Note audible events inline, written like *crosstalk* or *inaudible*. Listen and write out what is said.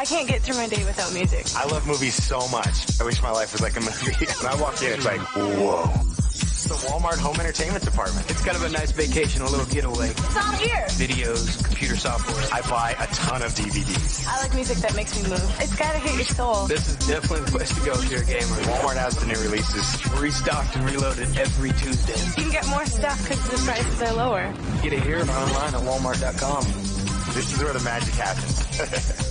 I can't get through my day without music. I love movies so much. I wish my life was like a movie. *laughs* when I walk in, it's like, whoa. It's the Walmart home entertainment department. It's kind of a nice vacation, a little getaway. It's all here. Videos, computer software. I buy a ton of DVDs. I like music that makes me move. It's gotta hit your soul. This is definitely the place to go if you're a gamer. Walmart has the new releases. Restocked and reloaded every Tuesday. You can get more stuff because the prices are lower. Get it here or online at walmart.com. This is where the magic happens. *laughs*